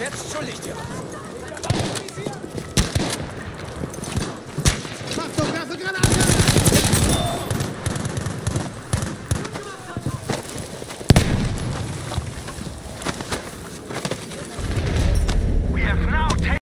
jetzt schuldig dir was.